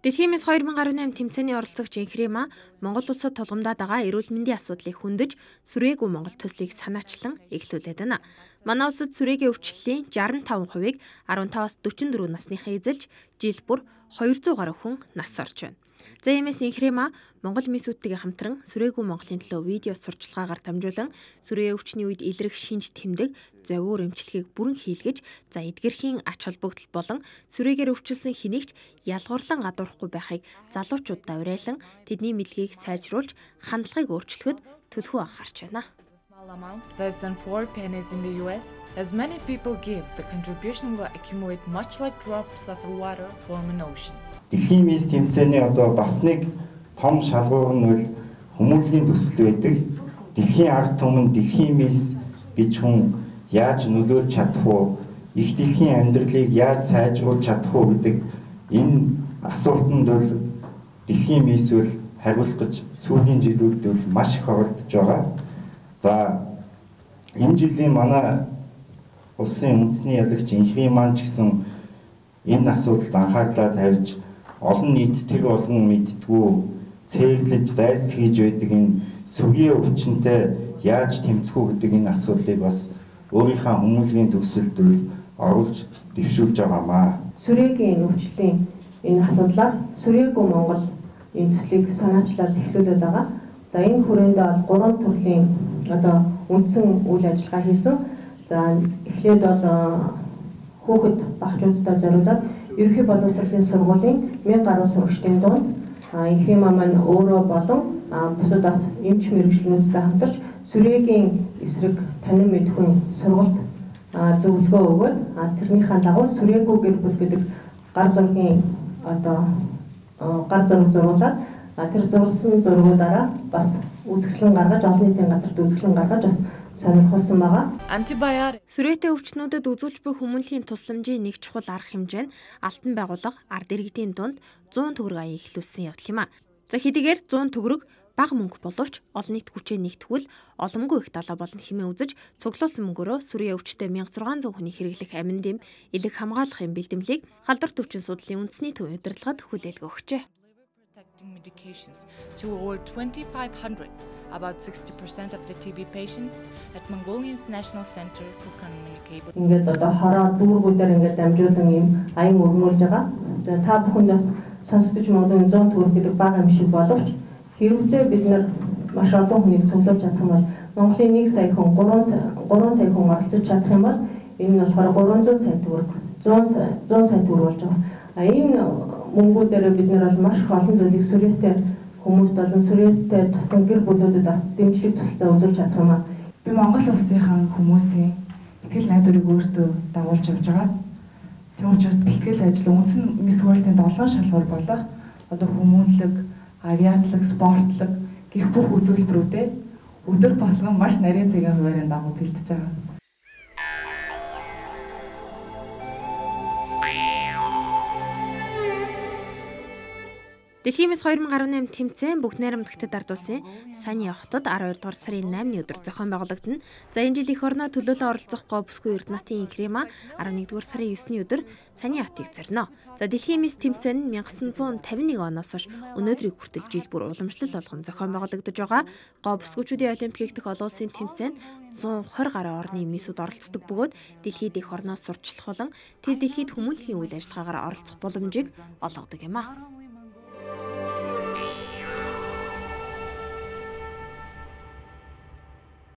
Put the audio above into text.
Дэлхийн мэс 2018 тэмцээний оролцогч Инхрима Монгол улсад тулгамдаад байгаа эрүүл мэндийн асуудлыг хөндөж сүрээгүй Монгол төслийг санаачлан эглүүлээд байна. Манай улсад сүрээгийн өвчлөлийн 65%-ыг 15-аас 44 насныхан эзэлж жил бүр 200 гаруй хүн нас орж байна. За иймээс инхрэма Монгол мисүүдтэйгээ хамтран сүрээгүй Монголын төлөө видео сурчлагаагаар дамжуулан сүрээ өвчний үед илрэх шинж тэмдэг, завуур эмчилгээг бүрэн хийлгэж, за эдгэрхийн ач холбогдол болон сүрээгээр өвчлсөн хэнийгч ялгуурлан гадуурхгүй байхыг залуучуудаа уриалан тэдний мэдлэгийг сайжруулж хандлагыг өөрчлөхөд төлхөө анхаарч байна. amount, less than 4 pennies in the US, as many people give, the contribution will accumulate much like drops of water form an ocean. Дэлхийн мис тэмцээний одоо бас нэг том шалгуур нь бол хүмүүлийн төсөл байдаг. Дэлхийн ард түмэн дэлхийн мис гэж хүн яаж нөлөөлж чадах вэ? Их дэлхийн амьдралыг яаж сайжруулж чадах вэ гэдэг энэ асуултанд бол дэлхийн мис бол хариулах гэж сүүлийн жилүүд бол маш их оролдож байгаа. За энэ жилийн манай улсын үндэсний ялагч инхри маань ч гэсэн энэ асуудалд анхаарлаа тавьж олон нийт тэр олон мэдтгүү цэглэж зайлс хийж байдаг энэ сүргийн өвчнөд яаж тэмцэх үү гэдэг энэ асуудлыг бас өөрийнхөө хүмүүлийн төвсөлд оруулж дэвшүүлж байгаамаа. Сүрээгийн өвчлийн энэ асуудлаар сүрээгүй Монгол энэ төслийг санаачлаад эхлүүлээд байгаа. За энэ хүрээндээ бол гурван төрлийн одоо үндсэн үйл ажиллагаа хийсэн. За эхлээд бол хүүхэд багчуудтай зориулаад ерөнхий боловсролын сургуулийн 1000 гаруй сурагчдын дунд ихний маань өөрөө болон бусад бас эмч мэрэгчлэнүүдтэй хамтарч сүрээгийн эсрэг танин мэдхүн сургалт зөвлөгөө өгөөд тэрнийхээ дагуу сүрээгүй гэр бүл гэдэг гар зургийн одоо гар зураг зургуулад тэр зурсан зургуудаараа бас үзэсгэлэн гаргаж олон нийтийн газарт үзэсгэлэн гаргаж бас сонирхолсон байгаа. Антибиар сүрээтэй өвчнүүдэд үзүүлж буй хүмүүнлэгийн тусламжийн нэг чухал арга хэмжээ нь алтан байгууллага ард иргэдийн дунд 100 төгрөг аян эхлүүлсэн явдал юм а. За хэдийгээр 100 төгрөг бага мөнгө боловч олон нийт хүчээ нэгтгүүл оломгүй их далаа болно хэмээн үзэж цуглуулсан мөнгөөрөө сүрийн өвчтөе 1600 хүний хэрэглэх амин дэм элэг хамгаалахын бэлтгэлийг халдвар төвчин судлалын үндэсний төв удирдлагад хүлээлгэ өгчээ medications to over 2,500, about 60% of the TB patients at Mongolia's National Center for Communicable. Ингээд одоо хороо дүүргүүдээр ингээд дамжуулан ийм аян өргнүүлж байгаа. За та бүхэнд бас сонсогдож магадгүй 100 төгрөг гэдэг бага юм шиг боловч хэрвээ бид нар маш олон хүнийг цуглуулж чадах юм бол Монголын 1 сая хүн 3 сая 3 сая хүн оролцож чадах юм бол энэ нь болохоор 300 сая төгрөг 100 сая 100 сая төгрөг болж байгаа. А энэ мөнгүүдээр бид нэр бол маш их олон зүйлийг сүрээтэй хүмүүст болон сүрээтэй тусан гэр бүлүүдэд бас дэмжлэг тусалцаа үзүүлж чадах юм аа. Би Монгол улсынхан хүмүүсийн ихтгэл найдварыг өөртөө дагуулж явж байгаа. Тийм учраас бэлтгэл ажил үндсэн мис хурлын 7 шалгуур болох одоо хүмүүнлэг, авиаслаг, спортлог гих бүх үзүүлбэрүүдэд өдөр болгон маш нарийн цагийн хуваарийн дагуу бэлтэж байгаа. Дэлхийн мэс 2018 тэмцээн бүгд найрамдагтад ард улсын Сани хотод 12 дугаар сарын 8-ны өдөр зохион байгуулагдана. За энэ жил их орноо төлөөлөө оролцох говьсгүй Эрдэнэтийн Крема 11 дугаар сарын 9-ны өдөр Сани хотыг зорино. За дэлхийн мэс тэмцээн нь 1951 оноос хойш өнөөдрийг хүртэл жил бүр уламжлал болгон зохион байгуулагдаж байгаа. Говьсгүйчүүдийн олимпик дэх олон улсын тэмцээнд 120 гаруй орны мисүүд оролцдог бөгөөд дэлхийд их орноос сурчлах болон тэр дэлхийд хүмүүнлэгийн үйл ажиллагаагаар оролцох боломжийг олгодог юм а.